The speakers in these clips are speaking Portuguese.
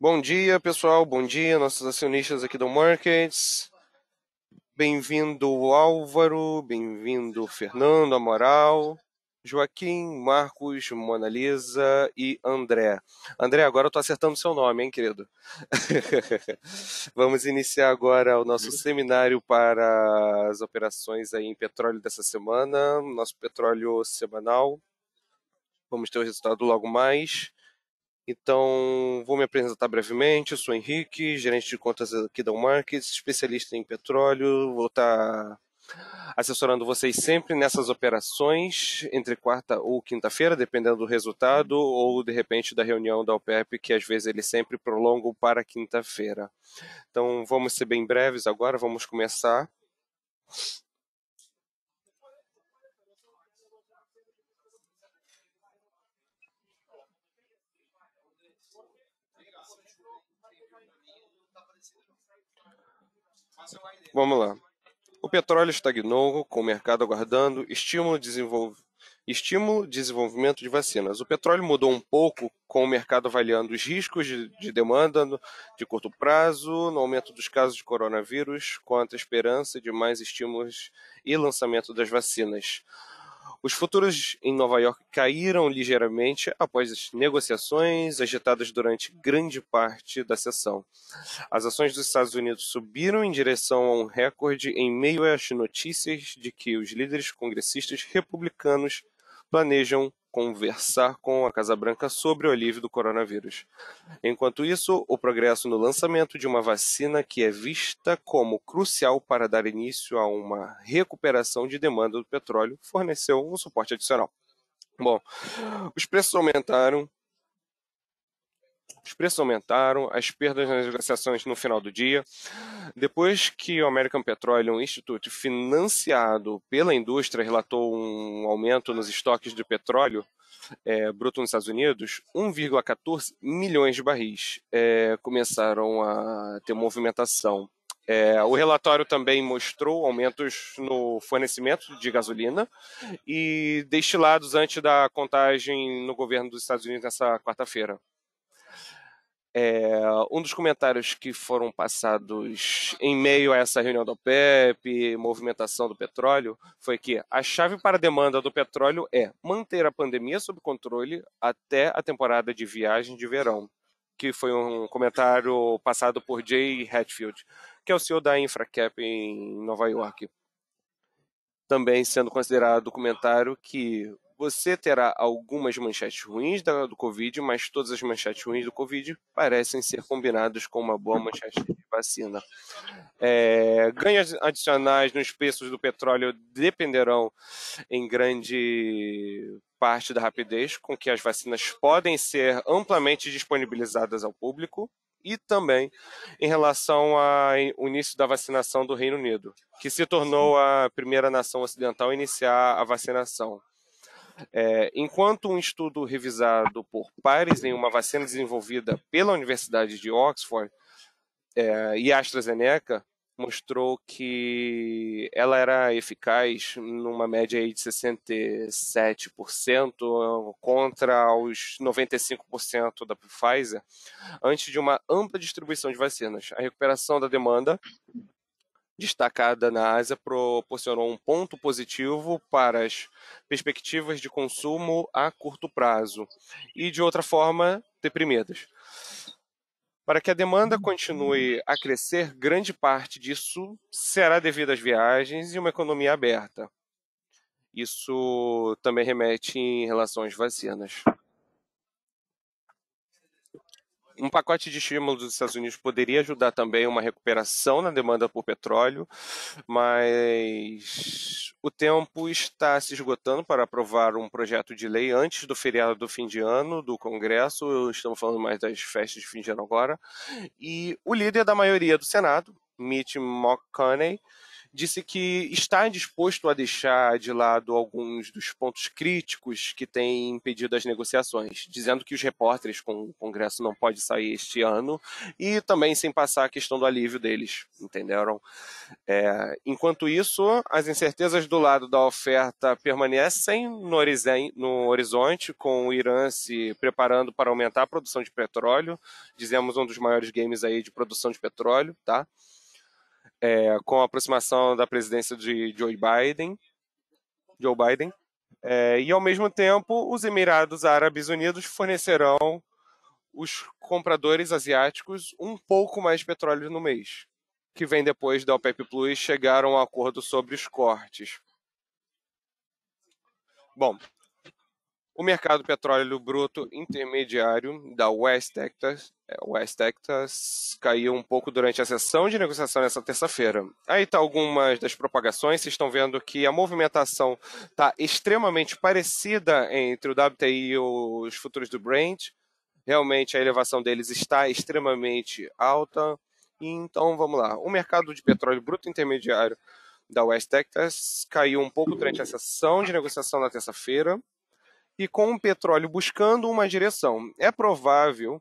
Bom dia, pessoal. Bom dia, nossos acionistas aqui do Markets. Bem-vindo Álvaro, bem-vindo Fernando Amoral, Joaquim, Marcos, Mona Lisa e André. André, agora eu tô acertando seu nome, hein, querido? Vamos iniciar agora o nosso seminário para as operações aí em petróleo dessa semana, nosso petróleo semanal. Vamos ter o resultado logo mais. Então, vou me apresentar brevemente. Eu sou Henrique, gerente de contas aqui da Markets, especialista em petróleo. Vou estar assessorando vocês sempre nessas operações, entre quarta ou quinta-feira, dependendo do resultado, ou de repente da reunião da OPEP, que às vezes eles sempre prolongam para quinta-feira. Então, vamos ser bem breves agora, vamos começar. Vamos lá. O petróleo estagnou, com o mercado aguardando estímulo, desenvolv... estímulo desenvolvimento de vacinas. O petróleo mudou um pouco, com o mercado avaliando os riscos de, de demanda de curto prazo, no aumento dos casos de coronavírus, quanto à esperança de mais estímulos e lançamento das vacinas. Os futuros em Nova York caíram ligeiramente após as negociações agitadas durante grande parte da sessão. As ações dos Estados Unidos subiram em direção a um recorde em meio às notícias de que os líderes congressistas republicanos planejam conversar com a Casa Branca sobre o alívio do coronavírus. Enquanto isso, o progresso no lançamento de uma vacina que é vista como crucial para dar início a uma recuperação de demanda do petróleo forneceu um suporte adicional. Bom, os preços aumentaram. Os preços aumentaram, as perdas nas negociações no final do dia. Depois que o American Petroleum Institute, financiado pela indústria, relatou um aumento nos estoques de petróleo é, bruto nos Estados Unidos, 1,14 milhões de barris é, começaram a ter movimentação. É, o relatório também mostrou aumentos no fornecimento de gasolina e destilados antes da contagem no governo dos Estados Unidos nessa quarta-feira. É, um dos comentários que foram passados em meio a essa reunião da OPEP, movimentação do petróleo, foi que a chave para a demanda do petróleo é manter a pandemia sob controle até a temporada de viagem de verão, que foi um comentário passado por Jay Hatfield, que é o CEO da Infracap em Nova York. Também sendo considerado o comentário que você terá algumas manchetes ruins do Covid, mas todas as manchetes ruins do Covid parecem ser combinadas com uma boa manchete de vacina. É, ganhos adicionais nos preços do petróleo dependerão em grande parte da rapidez com que as vacinas podem ser amplamente disponibilizadas ao público e também em relação ao início da vacinação do Reino Unido, que se tornou a primeira nação ocidental a iniciar a vacinação. É, enquanto um estudo revisado por pares em uma vacina desenvolvida pela Universidade de Oxford é, e AstraZeneca mostrou que ela era eficaz numa média de 67% contra os 95% da Pfizer, antes de uma ampla distribuição de vacinas. A recuperação da demanda destacada na Ásia proporcionou um ponto positivo para as perspectivas de consumo a curto prazo e, de outra forma, deprimidas. Para que a demanda continue a crescer, grande parte disso será devido às viagens e uma economia aberta. Isso também remete em relação às vacinas. Um pacote de estímulos dos Estados Unidos poderia ajudar também uma recuperação na demanda por petróleo, mas o tempo está se esgotando para aprovar um projeto de lei antes do feriado do fim de ano do Congresso. Estamos falando mais das festas de fim de ano agora. E o líder da maioria do Senado, Mitch McConnell, disse que está disposto a deixar de lado alguns dos pontos críticos que têm impedido as negociações, dizendo que os repórteres com o Congresso não pode sair este ano e também sem passar a questão do alívio deles, entenderam? É, enquanto isso, as incertezas do lado da oferta permanecem no horizonte, com o Irã se preparando para aumentar a produção de petróleo, dizemos um dos maiores games aí de produção de petróleo, tá? É, com a aproximação da presidência de Joe Biden, Joe Biden é, e ao mesmo tempo os Emirados Árabes Unidos fornecerão os compradores asiáticos um pouco mais de petróleo no mês, que vem depois da OPEP Plus chegar a um acordo sobre os cortes. Bom, o mercado petróleo bruto intermediário da West Texas, é, West Texas caiu um pouco durante a sessão de negociação nessa terça-feira. Aí está algumas das propagações. Vocês estão vendo que a movimentação está extremamente parecida entre o WTI e os futuros do Brent. Realmente a elevação deles está extremamente alta. Então vamos lá. O mercado de petróleo bruto intermediário da West Texas caiu um pouco durante a sessão de negociação na terça-feira e com o petróleo buscando uma direção. É provável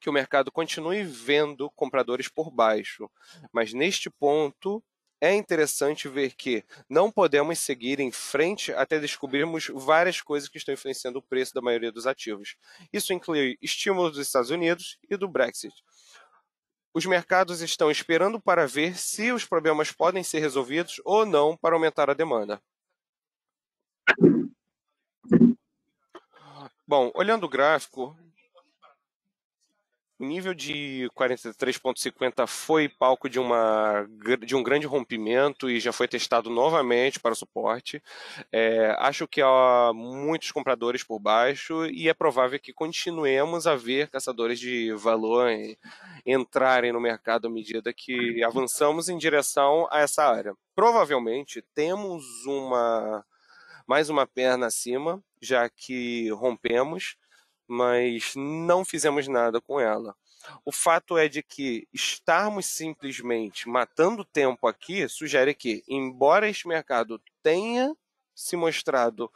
que o mercado continue vendo compradores por baixo, mas neste ponto é interessante ver que não podemos seguir em frente até descobrirmos várias coisas que estão influenciando o preço da maioria dos ativos. Isso inclui estímulos dos Estados Unidos e do Brexit. Os mercados estão esperando para ver se os problemas podem ser resolvidos ou não para aumentar a demanda. Bom, olhando o gráfico, o nível de 43,50 foi palco de, uma, de um grande rompimento e já foi testado novamente para o suporte. É, acho que há muitos compradores por baixo e é provável que continuemos a ver caçadores de valor entrarem no mercado à medida que avançamos em direção a essa área. Provavelmente temos uma mais uma perna acima, já que rompemos, mas não fizemos nada com ela. O fato é de que estarmos simplesmente matando tempo aqui sugere que, embora este mercado tenha se mostrado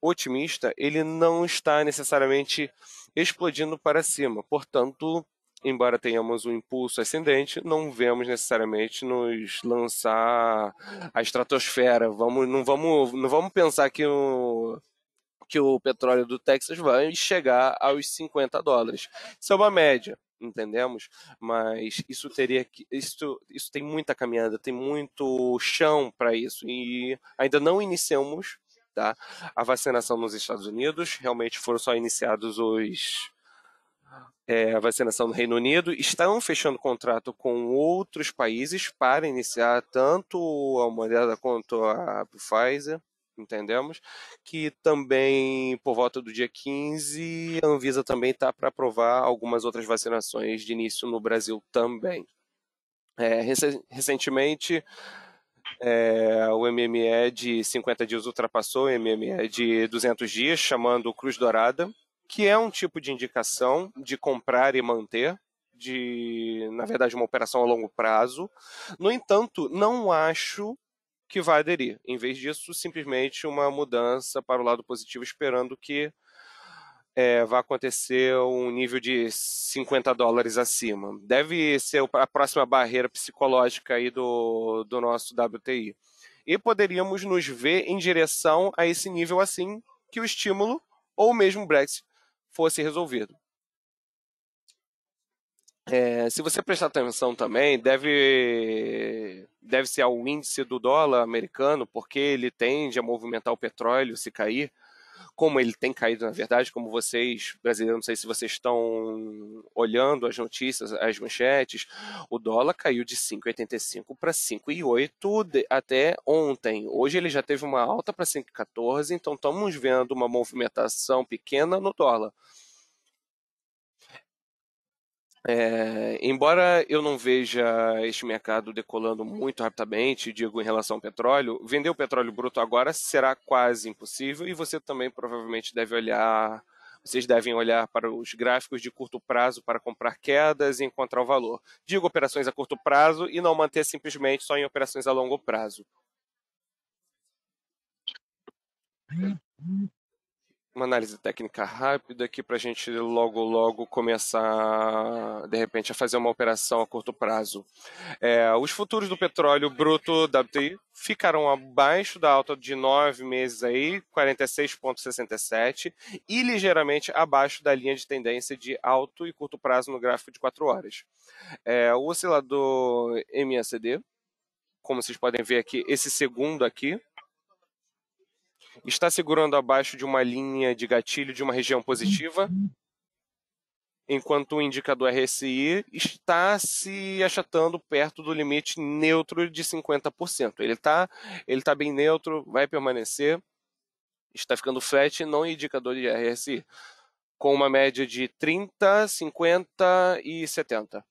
otimista, ele não está necessariamente explodindo para cima. Portanto, embora tenhamos um impulso ascendente, não vemos necessariamente nos lançar a estratosfera. Vamos, não, vamos, não vamos pensar que o, que o petróleo do Texas vai chegar aos 50 dólares. Isso é uma média, entendemos? Mas isso teria que. Isso, isso tem muita caminhada, tem muito chão para isso. E ainda não iniciamos tá? a vacinação nos Estados Unidos. Realmente foram só iniciados os é, a vacinação no Reino Unido, estão fechando contrato com outros países para iniciar tanto a Moderna quanto a Pfizer, entendemos? Que também, por volta do dia 15, a Anvisa também está para aprovar algumas outras vacinações de início no Brasil também. É, recentemente, é, o MME de 50 dias ultrapassou o MME de 200 dias, chamando Cruz Dourada, que é um tipo de indicação de comprar e manter, de, na verdade, uma operação a longo prazo. No entanto, não acho que vai aderir. Em vez disso, simplesmente uma mudança para o lado positivo, esperando que é, acontecer um nível de 50 dólares acima. Deve ser a próxima barreira psicológica aí do, do nosso WTI. E poderíamos nos ver em direção a esse nível assim que o estímulo ou mesmo o Brexit fosse resolvido. É, se você prestar atenção também, deve, deve ser ao índice do dólar americano, porque ele tende a movimentar o petróleo se cair, como ele tem caído, na verdade, como vocês, brasileiros, não sei se vocês estão olhando as notícias, as manchetes, o dólar caiu de 5,85 para 5,8 até ontem. Hoje ele já teve uma alta para 5,14, então estamos vendo uma movimentação pequena no dólar. É, embora eu não veja este mercado decolando muito rapidamente, digo em relação ao petróleo, vender o petróleo bruto agora será quase impossível e você também provavelmente deve olhar Vocês devem olhar para os gráficos de curto prazo para comprar quedas e encontrar o valor. Digo operações a curto prazo e não manter simplesmente só em operações a longo prazo uma análise técnica rápida aqui para a gente logo logo começar de repente a fazer uma operação a curto prazo. É, os futuros do petróleo bruto WTI ficaram abaixo da alta de nove meses aí, 46,67 e ligeiramente abaixo da linha de tendência de alto e curto prazo no gráfico de 4 horas. É, o oscilador MACD, como vocês podem ver aqui, esse segundo aqui, está segurando abaixo de uma linha de gatilho de uma região positiva, enquanto o indicador RSI está se achatando perto do limite neutro de 50%. Ele está ele tá bem neutro, vai permanecer, está ficando flat no indicador de RSI, com uma média de 30, 50 e 70.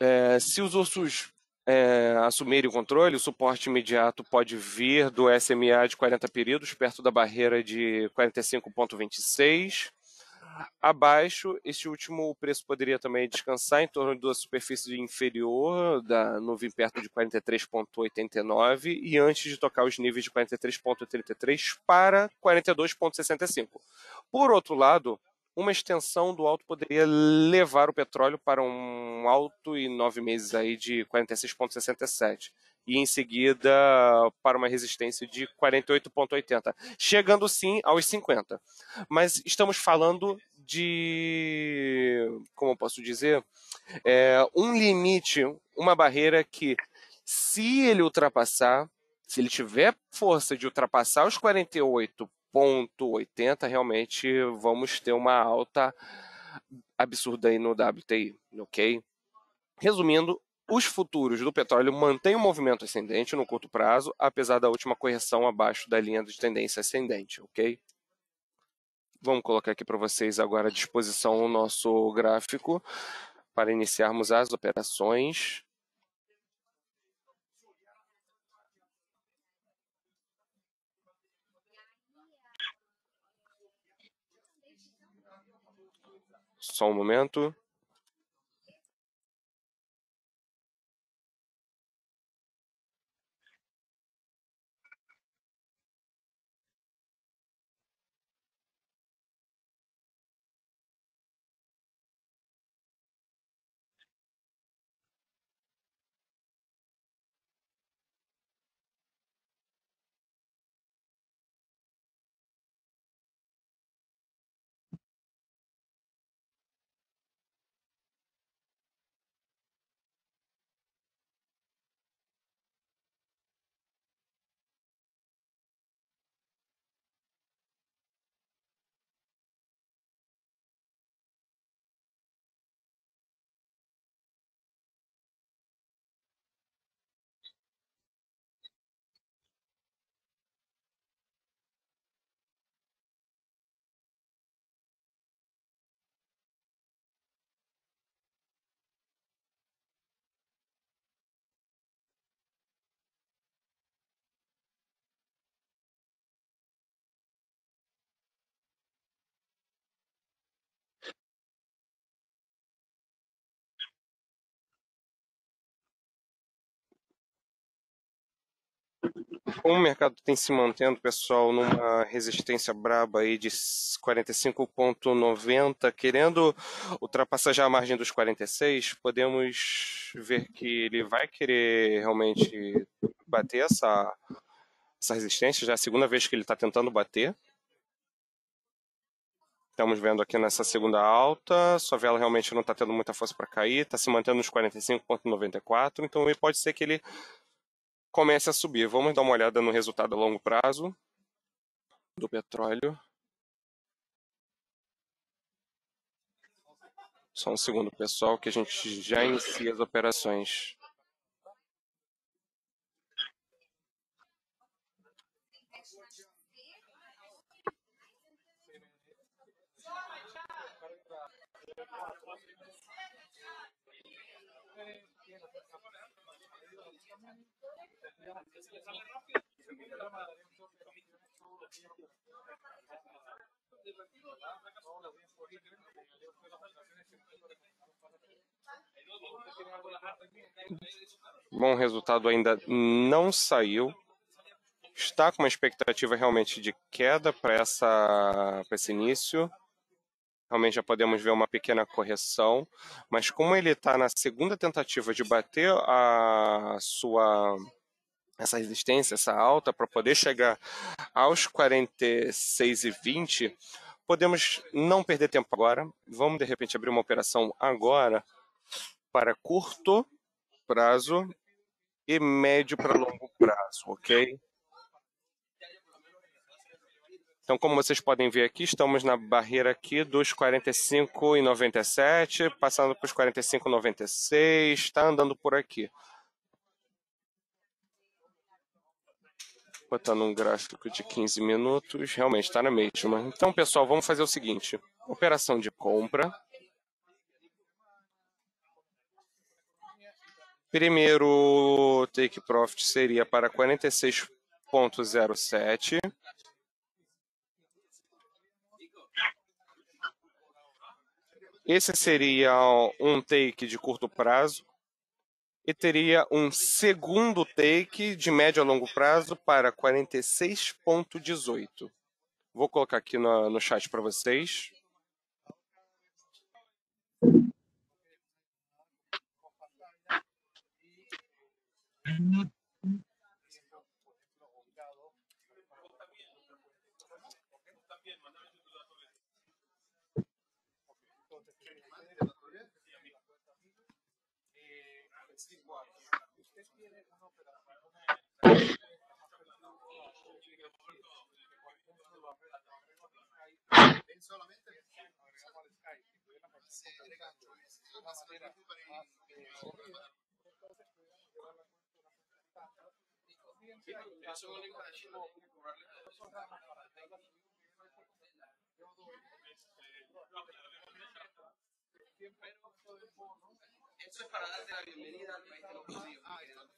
É, se os ursos é, assumirem o controle, o suporte imediato pode vir do SMA de 40 períodos, perto da barreira de 45,26. Abaixo, este último preço poderia também descansar em torno da superfície inferior da nuvem perto de 43,89 e antes de tocar os níveis de 43,33 para 42,65. Por outro lado, uma extensão do alto poderia levar o petróleo para um alto e nove meses aí de 46,67 e em seguida para uma resistência de 48,80, chegando sim aos 50. Mas estamos falando de, como posso dizer, é, um limite, uma barreira que, se ele ultrapassar, se ele tiver força de ultrapassar os 48 0,80, realmente vamos ter uma alta absurda aí no WTI, ok? Resumindo, os futuros do petróleo mantêm o movimento ascendente no curto prazo, apesar da última correção abaixo da linha de tendência ascendente, ok? Vamos colocar aqui para vocês agora à disposição o nosso gráfico para iniciarmos as operações. Só um momento. Como o mercado tem se mantendo, pessoal, numa resistência braba aí de 45,90, querendo ultrapassar já a margem dos 46, podemos ver que ele vai querer realmente bater essa, essa resistência, já é a segunda vez que ele está tentando bater. Estamos vendo aqui nessa segunda alta, sua vela realmente não está tendo muita força para cair, está se mantendo nos 45,94, então pode ser que ele comece a subir. Vamos dar uma olhada no resultado a longo prazo do petróleo. Só um segundo, pessoal, que a gente já inicia as operações. Thank Bom resultado ainda não saiu. Está com uma expectativa realmente de queda para esse início. Realmente já podemos ver uma pequena correção, mas como ele está na segunda tentativa de bater a sua essa resistência, essa alta, para poder chegar aos 46,20, podemos não perder tempo agora. Vamos, de repente, abrir uma operação agora para curto prazo e médio para longo prazo, ok? Então, como vocês podem ver aqui, estamos na barreira aqui dos 45,97, passando para os 45,96, está andando por aqui. Botando um gráfico de 15 minutos, realmente está na mesma. Então, pessoal, vamos fazer o seguinte: operação de compra. Primeiro take profit seria para 46,07. Esse seria um take de curto prazo e teria um segundo take de médio a longo prazo para 46,18. Vou colocar aqui no, no chat para vocês. Pero este,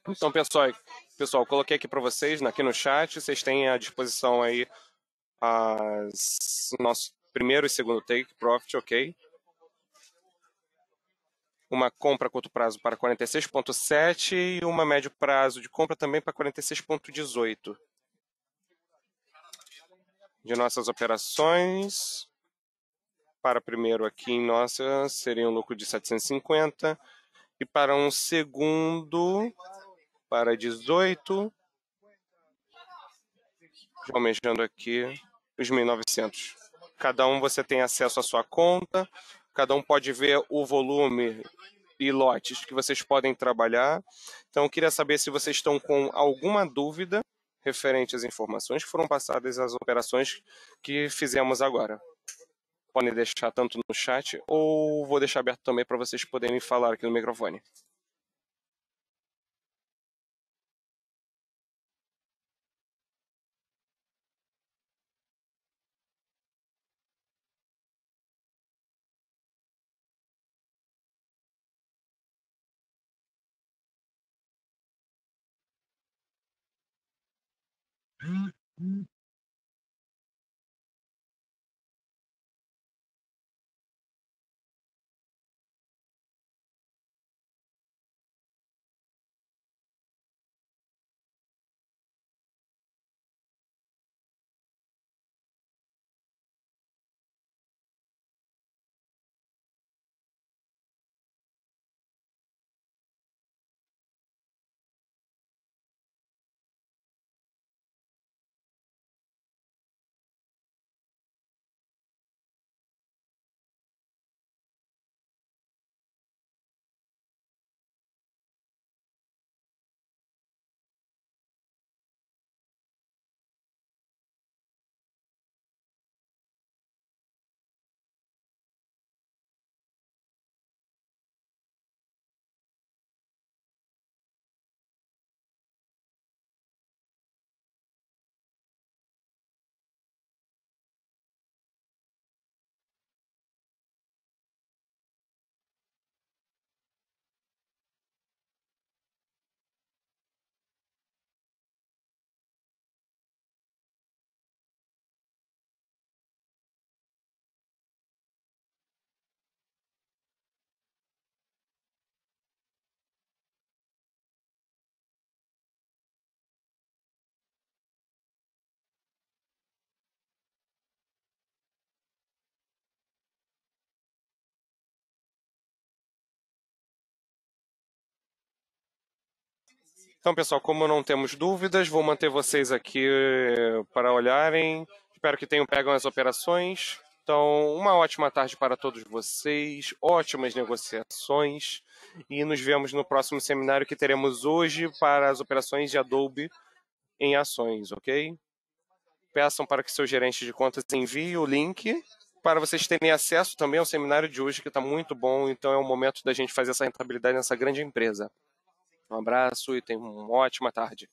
Então, pessoal, pessoal, coloquei aqui para vocês, aqui no chat, vocês têm à disposição aí as nosso primeiro e segundo take profit, ok? Uma compra a curto prazo para 46,7 e uma médio prazo de compra também para 46,18. De nossas operações, para primeiro aqui em nossa seria um lucro de 750 e para um segundo para 18 almejando aqui os 1.900. Cada um você tem acesso à sua conta, cada um pode ver o volume e lotes que vocês podem trabalhar. Então, eu queria saber se vocês estão com alguma dúvida referente às informações que foram passadas às operações que fizemos agora podem deixar tanto no chat ou vou deixar aberto também para vocês poderem falar aqui no microfone. Mm-hmm. Então, pessoal, como não temos dúvidas, vou manter vocês aqui para olharem. Espero que tenham pegam as operações. Então, uma ótima tarde para todos vocês, ótimas negociações e nos vemos no próximo seminário que teremos hoje para as operações de Adobe em ações, ok? Peçam para que seu gerente de contas envie o link para vocês terem acesso também ao seminário de hoje, que está muito bom. Então, é o momento da gente fazer essa rentabilidade nessa grande empresa. Um abraço e tenham uma ótima tarde.